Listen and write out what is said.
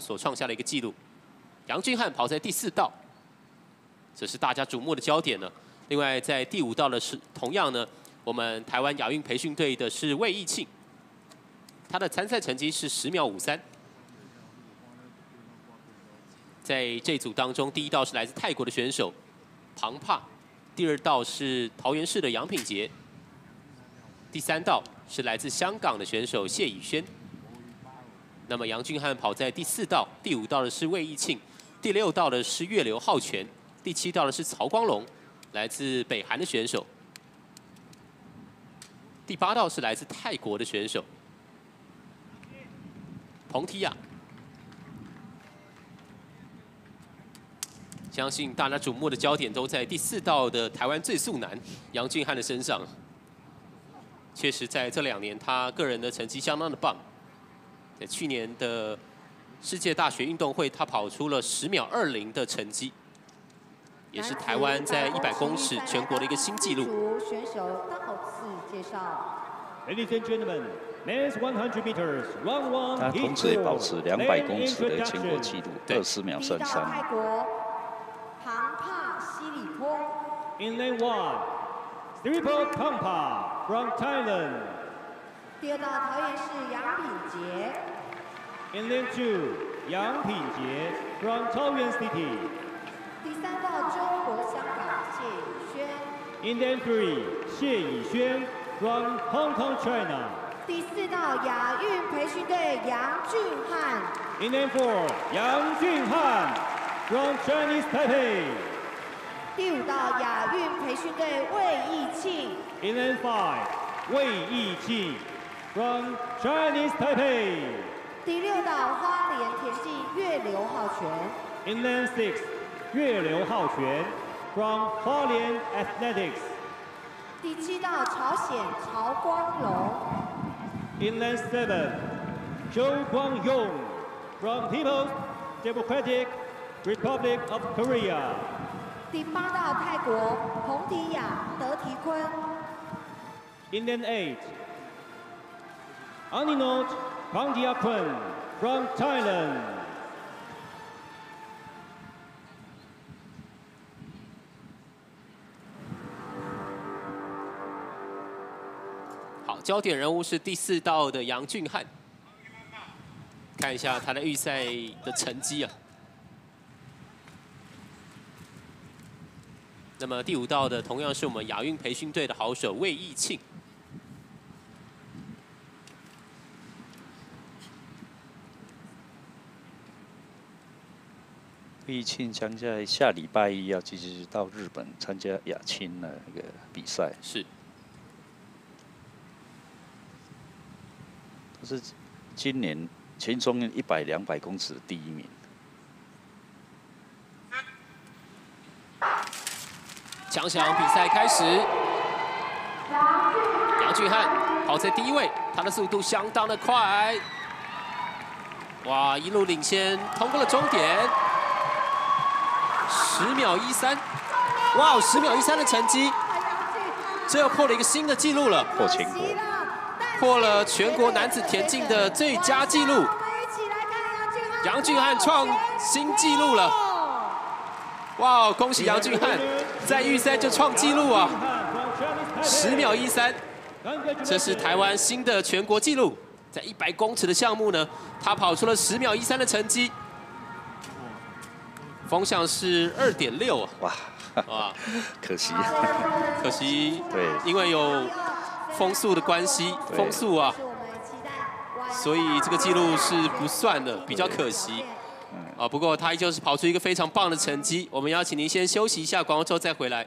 所创下的一个纪录。杨俊翰跑在第四道，这是大家瞩目的焦点呢。另外，在第五道的是同样呢，我们台湾亚运培训队的是魏义庆，他的参赛成绩是十秒五三。在这组当中，第一道是来自泰国的选手庞帕，第二道是桃园市的杨品杰，第三道是来自香港的选手谢以轩。那么杨俊翰跑在第四道，第五道的是魏义庆，第六道的是岳流浩全，第七道的是曹光龙，来自北韩的选手。第八道是来自泰国的选手彭提亚。相信大家瞩目的焦点都在第四道的台湾最速男杨俊翰的身上。确实，在这两年，他个人的成绩相当的棒。在去年的世界大学运动会，他跑出了十秒二零的成绩，也是台湾在一百公尺全国的一个新纪录。选手到次介绍。Ladies and gentlemen, men's 100 meters, round one. 他同时也保持两百公尺的全国纪录，二十秒三三。In lane one, Sripo Pampa from Thailand. 第二道桃园是杨品杰。In lane two, 杨品杰 from Taoyuan City. 第三道中国香港谢以轩。In lane three, 谢以轩 from Hong Kong, China. 第四道亚运培训队杨俊翰。In lane four, 杨俊翰 from Chinese Taipei. 第五道亚运培训队魏义庆。In lane five，魏义庆，from Chinese Taipei。第六道花莲田径岳流浩全。Inland Six，月流浩全，from 花莲 Athletics。第七道朝鲜曹光龙。In lane seven，周光勇，from People's Democratic Republic of Korea。第八道泰国彭迪亚德提坤。Indian eight. Aninot Pangdiakun from Thailand. 好，焦点人物是第四道的杨俊翰。看一下他的预赛的成绩啊。那么第五道的同样是我们亚运培训队的好手魏义庆。魏义庆将在下礼拜一要继续到日本参加亚青的那个比赛。是。他是今年轻松一百两百公尺第一名。强响，比赛开始。杨俊翰跑在第一位，他的速度相当的快。哇，一路领先，通过了终点，十秒一三。哇，十秒一三的成绩，这又破了一个新的纪录了，破全国，破了全国男子田径的最佳纪录。杨俊翰创新纪录了。哇！恭喜杨俊翰在预赛就创纪录啊，十秒一三，这是台湾新的全国纪录。在一百公尺的项目呢，他跑出了十秒一三的成绩，风向是二点六啊！哇哇，可惜，可惜，对，因为有风速的关系，风速啊，所以这个记录是不算的，比较可惜。啊，不过他依旧是跑出一个非常棒的成绩。我们邀请您先休息一下，广告之后再回来。